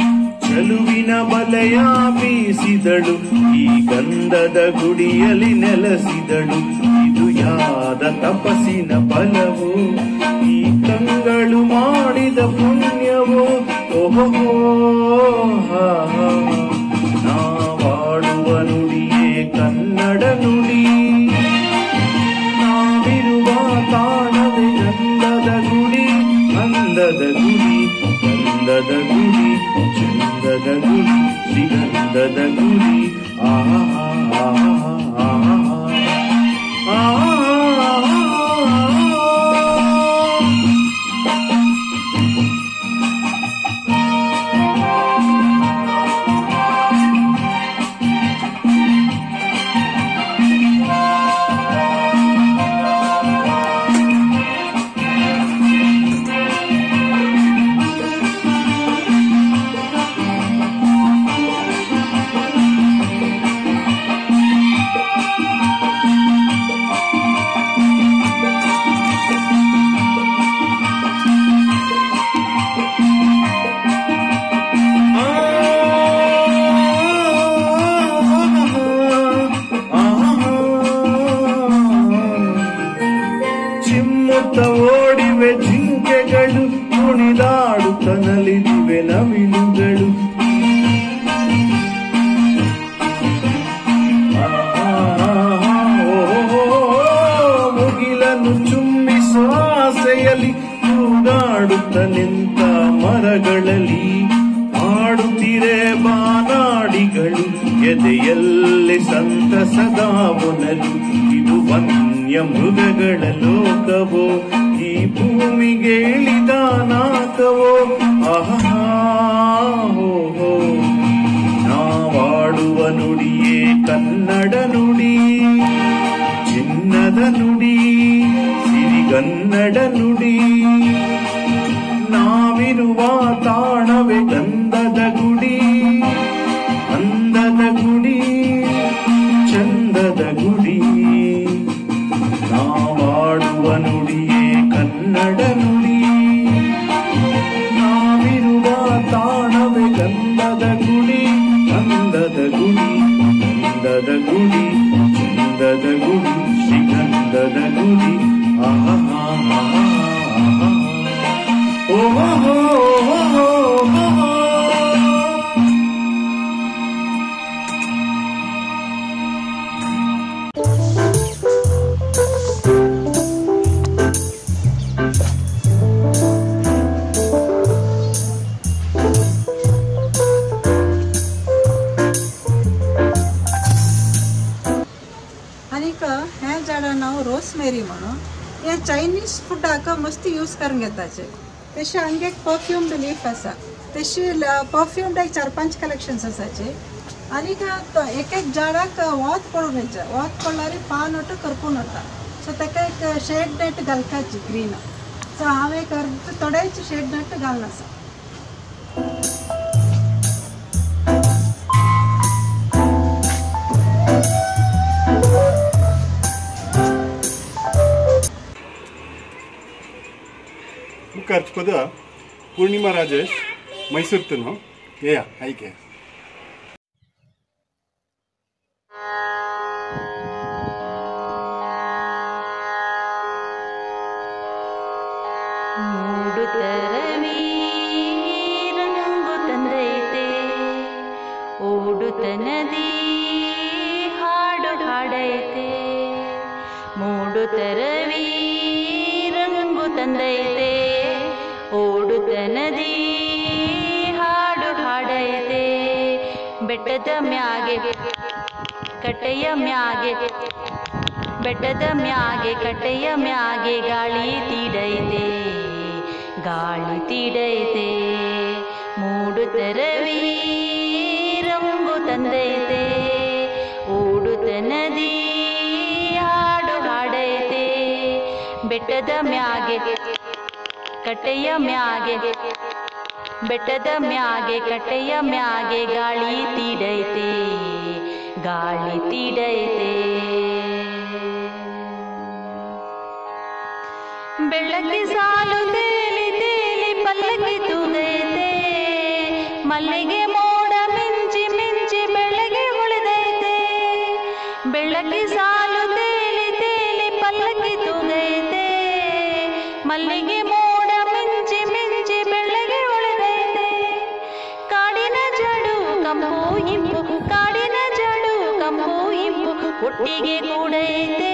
S13: ಚೆಲುವಿನ ಬಲೆಯ ಬೀಸಿದಳು, ಈ ಗಂಧದ ಗುಡಿಯಲ್ಲಿ ನೆಲೆಸಿದಳು. ಇದು ಯಾದ ತಪಸ್ಸಿನ ಬಲವು ಈ ಕಂಗಳು ಮಾಡಿದ ಪುಣ್ಯವು? Oh, oh, oh, oh. ಏಕೈಕ್ ಜಾಡಕ್ಕೆ ಓದ್ಕೊಳ್ಳೋಣ ಓದ್ಕೊಳ್ಳಾರಿ ಪಾನೊಟ್ಟು ಕರ್ಕೊಂಡು
S3: ಹೋಗ್ತಾ ಸೊ ತೆಕೈಕ್ ಶೇಕ್ ನೆಟ್ ಗಲ್ಕಚ್ಚಿ ಗ್ರೀನ್. ಸೊ
S14: ಹಾವೇ ಕರ್ದು ತೊಡೆಚ್ಚಿ ಶೇಡ್ ನೆಟ್ ಗಲ್ನ ಸರ್ ಮುಖ ಹರ್ಚ್ಪದ ಪೂರ್ಣಿಮಾ ರಾಜೇಶ್ ಮೈಸೂರ್ತನು ಏಯ ಐಕೆ ಬೆಟ್ಟದ ಮ್ಯಾಗೆ, ಕಟ್ಟೆಯ ಮ್ಯಾಗೆ, ಬೆಟ್ಟದ ಮ್ಯಾಗೆ, ಕಟ್ಟೆಯ ಮ್ಯಾಗೆ ಗಾಳಿ ತೀಡೈತೆ ಗಾಳಿ ತೀಡೈತೆ ಮೂಡುತ್ತರವಿ ರಂಗು ತಂದೈತೆ ಓಡುತ್ತ ನದಿ ಹಾಡು ಹಾಡೈತೆ, ಬೆಟ್ಟದ ಮ್ಯಾಗೆ, ಕಟ್ಟೆಯ ಮ್ಯಾಗೆ ಬೆಟ್ಟದ ಮ್ಯಾಗೆ, ಕಟ್ಟೆಯ ಮ್ಯಾಗೆ ಗಾಳಿ ತೀಡೈತೆ ಗಾಳಿ ತೀಡೈತೆ. ಬೆಳ್ಳಕ್ಕೆ ಸಾಲು ತೇಲಿ ತೇಲಿ ಪಲ್ಲಕ್ಕಿ ತೂಗೈತೆ, ಮಲ್ಲಿಗೆ ಒಟ್ಟಿಗೆ ಕೂಡೈತೆ.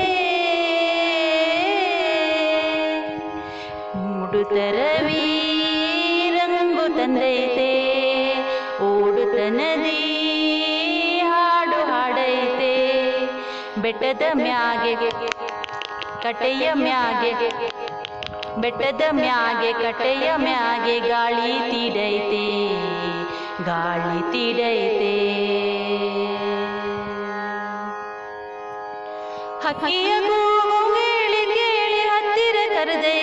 S14: ರವಿ ರಂಗು ತಂದೈತೆ. ಓಡುತ್ತ ನದಿ ಹಾಡು ಹಾಡೈತೆ. ಬೆಟ್ಟದ ಮ್ಯಾಗೆ, ಕಟ್ಟೆಯ ಮ್ಯಾಗೆ, ಬೆಟ್ಟದ ಮ್ಯಾಗೆ, ಕಟ್ಟೆಯ ಮ್ಯಾಗೆ ಗಾಳಿ ತೀಡೈತೆ. ಗಾಳಿ ತೀಡೈತೆ. ಹಕ್ಕಿಯ ಕೂಗು ಕೇಳಿ ಕೇಳಿ ಹತ್ತಿರ ಕರೆದೈತೆ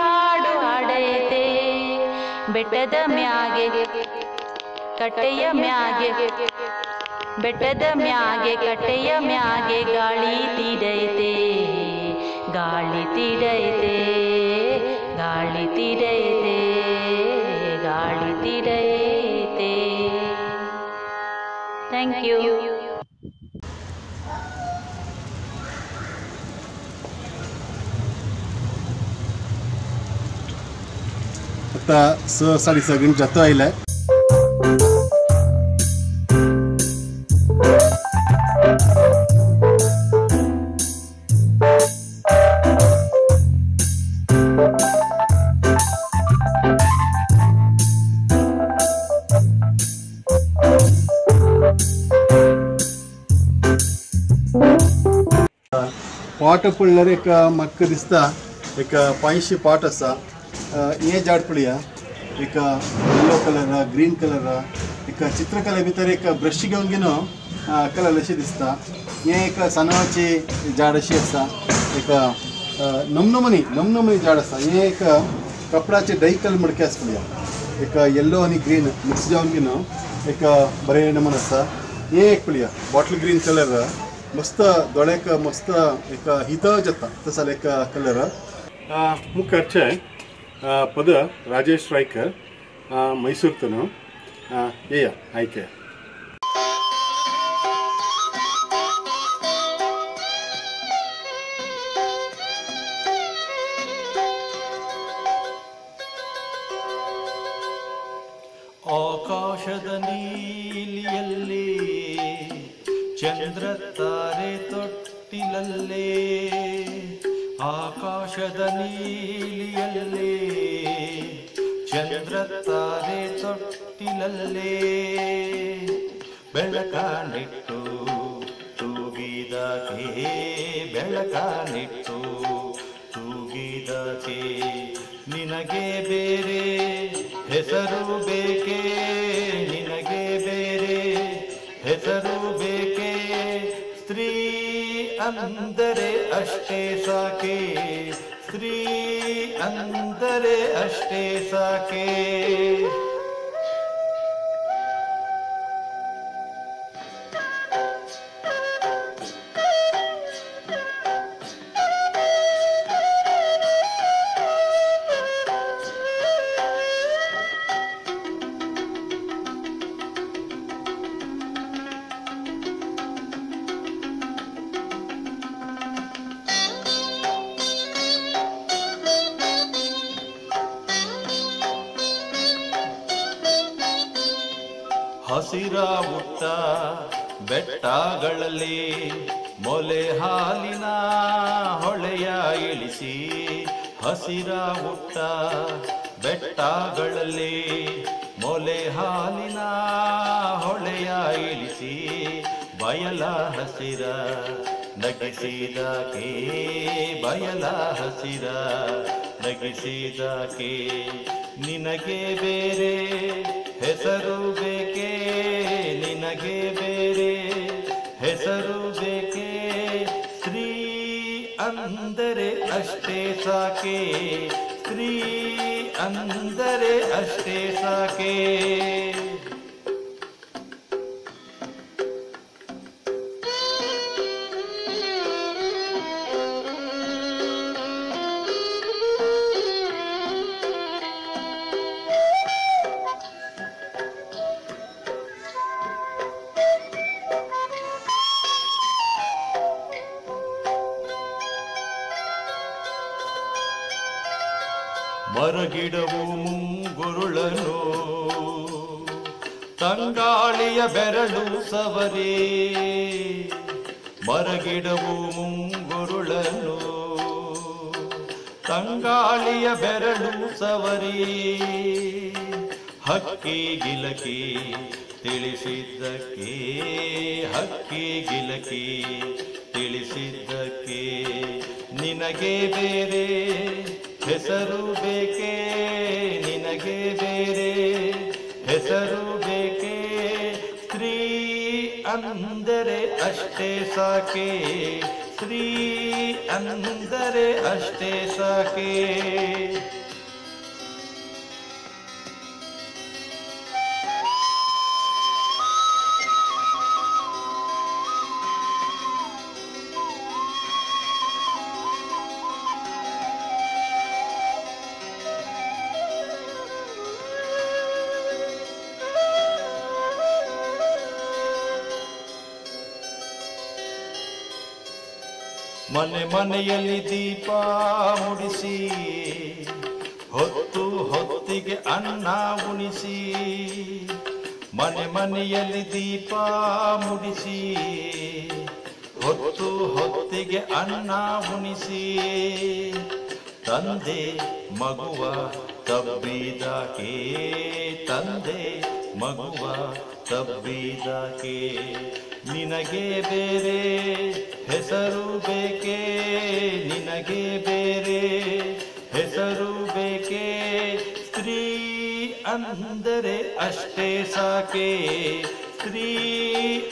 S14: ಹಾಡು ಹಾಡೈತೆ. ಬೆಟ್ಟದ ಮ್ಯಾಗೆ, ಕಟ್ಟೆಯ ಮ್ಯಾಗೆ, ಬೆಟ್ಟದ ಮ್ಯಾಗೆ, ಕಟ್ಟೆಯ ಮ್ಯಾಗೆ ಗಾಳಿ ತೀಡೈತೆ ಗಾಳಿ ತೀಡೈತೆ ಗಾಳಿ ತೀಡೈತೆ ಗಾಳಿ ತೀಡೈತೆ ಥ್ಯಾಂಕ್ ಯು
S2: आता स साडे सगळीं जाता आयले पॉट पडल्यार एक म्हाका दिसता. एक पांचशी पॉट आसा ಎ ಜಾಡ್ಪಳಿಯ ಏಕ ಯೆಲ್ಲೋ ಕಲರ ಗ್ರೀನ್ ಕಲರ ಏಕ ಚಿತ್ರಕಲೆ ಭಿತರ ಏಕ ಬ್ರಷ್ಗೆ ಒಂಗಿನ ಕಲರ್ ಲಶಿ ದಿಸ್ತಾ. ಏ ಏಕ ಸಣ್ಣಚಿ ಜಾಡಶಿ ಅಸ್ತಾ ಏಕ ನಮ್ ನಮನಿ ನಮ್ ನಮನಿ ಜಾಡ ಅಸ್ತಾ ಏ ಏಕ ಕಪಡಾಚೆ ಡೈ ಕಲರ್ ಮಡಕೆ ಆಸ್ಕೊಳಿಯ ಏಕ ಯೆಲ್ಲೋ ಅನಿ ಗ್ರೀನ್ ಮಿಕ್ಸ್ ಜಾವಂಗಿನ ಏಕ ಬರೇ ನಮನ ಅಸ್ತಾ ಏ ಏಕ್ಪಳಿಯ ಬಾಟ್ಲ್ ಗ್ರೀನ್ ಕಲರ್ ಮಸ್ತ ದೊಳೆಕ ಮಸ್ತ ಏಕ ಹಿತ ಜತ್ತ, ತಸಲ ಏಕ ಕಲರ್ ಮುಖ ಅರ್ಚೆ ಪದ ರಾಜೇಶ್ ರಾಯ್ಕರ್ ಮೈಸೂರ್ತನು ಏಯ ಆಯ್ಕೆ.
S15: ಬೆಳಕಾನಿಟ್ಟು ಬೆಳಕ ಬೆಳಕಾನಿಟ್ಟು ತೂಗಿದಕೆ ನಿನಗೆ ಬೇರೆ ಹೆಸರು ಬೇಕೇ, ನಿನಗೆ ಬೇರೆ ಹೆಸರು ಬೇಕೇ, ಸ್ತ್ರೀ ಅಂದರೆ ಅಷ್ಟೇ ಸಾಕೆ, ಸ್ತ್ರೀ ಅಂದರೆ ಅಷ್ಟೇ ಸಾಕೆ. ಹಸಿರ ಹುಟ್ಟ ಬೆಟ್ಟಗಳಲ್ಲಿ ಮೊಲೆ ಹಾಲಿನ ಹೊಳೆಯ ಇಳಿಸಿ ಹಸಿರ ಹುಟ್ಟ ಬೆಟ್ಟಗಳಲ್ಲಿ ಮೊಲೆ ಹಾಲಿನ ಹೊಳೆಯ ಇಳಿಸಿ ಬಯಲ ಹಸಿರ ನಗಿಸಿದಕೆ ಬಯಲ ಹಸಿರ ನಗಿಸಿದಕೆ ನಿನಗೆ ಬೇರೆ ಹೆಸರು ಬೇಕೇ ನಿನಗೆ ಬೇರೆ? ಹೆಸರು ಬೇಕೇ ಸ್ತ್ರೀ ಅಂದರೆ ಅಷ್ಟೇ ಸಾಕೆ? ಸ್ತ್ರೀ ಅಂದರೆ ಅಷ್ಟೇ ಸಾಕೆ? ತಂಗಾಳಿಯ ಬೆರಳು ಸವರೇ. ಮರಗಿಡವು ಮುಂಗುರುಳನು ತಂಗಾಳಿಯ ಬೆರಳು ಸವರಿ. ಹಕ್ಕಿ ಗಿಲಕಿ ತಿಳಿಸಿದ್ದಕ್ಕೆ, ಹಕ್ಕಿ ಗಿಲಕಿ ತಿಳಿಸಿದ್ದಕ್ಕೆ ನಿನಗೆ ಬೇರೆ ಹೆಸರು ಬೇಕೇ? ನಿನಗೆ ಬೇರೆ ಹೆಸರು न्दरे अष्टे सके श्री अनन्तरे अष्टे सके। ಮನೆ ಮನೆಯಲ್ಲಿ ದೀಪ ಮುಡಿಸಿ, ಹೊತ್ತು ಹೊತ್ತಿಗೆ ಅನ್ನ ಉಣಿಸಿ, ಮನೆ ಮನೆಯಲ್ಲಿ ದೀಪ ಮುಡಿಸಿ, ಹೊತ್ತು ಹೊತ್ತಿಗೆ ಅನ್ನ ಉಣಿಸಿ, ತಂದೆ ಮಗುವ ತಬ್ಬಿದಾಕೆ, ತಂದೆ ಮಗುವ ತಬ್ಬಿದಾಕೆ ನಿನಗೆ ಬೇರೆ ಹೆಸರು ಬೇಕೇ? ನಿನಗೆ ಬೇರೆ ಹೆಸರು ಬೇಕೇ? ಸ್ತ್ರೀ ಅಂದರೆ ಅಷ್ಟೇ ಸಾಕೆ? ಸ್ತ್ರೀ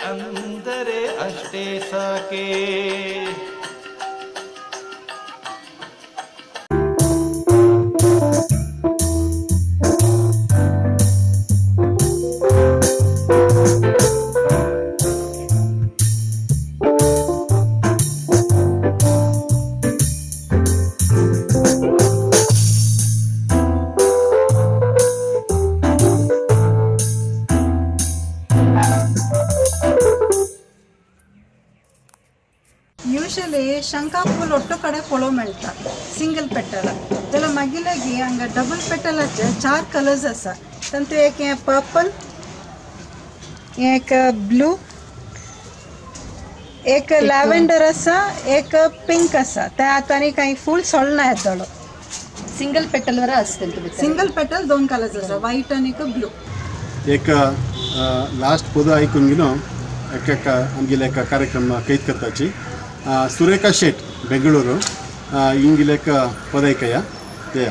S15: ಅಂದರೆ ಅಷ್ಟೇ ಸಾಕೆ?
S3: मेळटा सिंगल पेटला जाल्यार मागीर हांगा डबल पेटलाचे चार कलर्स आसा तातूंत एक हें पर्पल एक ब्लू एक लॅव्हेंडर आसा एक पिंक आसा त्या आतांनी कांय फूल सोडना येतलो
S4: सिंगल पेटलवर असतील तुम्ही
S3: सिंगल पेटल दोन कलर्स आसा व्हाईट आणि एक ब्लू
S12: एक लास्ट पद ऐकून घेऊन एक आमगेल्या एका कार्यक्रम कैद करताची. सुरेखा शेट बेंगळुरू. ಹಿಂಗಿಲೆ ಪದೈಕಯ ಪದ ದೇಯ.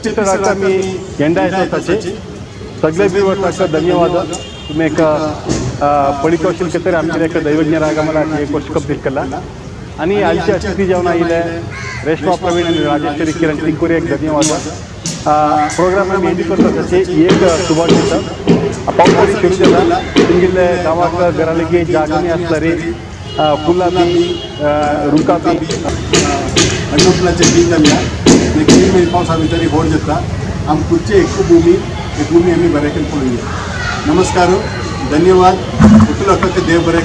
S16: ಹೆಚ್ಚಿನ ಕಮ್ಮಿ ಎಂಡಾಯ್ತು सगळे बी वर्साक धन्यवाद तुमी एक पळीक वशील खातीर आमचे एक दैवज्ञ रागमला एक वर्ष कंप्लीट केला आनी आयचे अतिथी जेवण आयिल्ले रेश्मा प्रवीण आनी राजेश्वरी किरण तिकोरी एक धन्यवाद प्रोग्राम आमी एडी करता ताची एक सुवात दिता पावस तरी सुरू जाला तुमगेले गांवाक घरालेगी जागांनी आसता रे फुलां बी रुखां बी
S2: अनुपलाचें गीत आमी एक तीन महिने पावसा भितर व्होड जाता आम खुदची एक भूमी एक भूमी आमी बरें करून पळोवया नमस्कार धन्यवाद उतलो देव बरें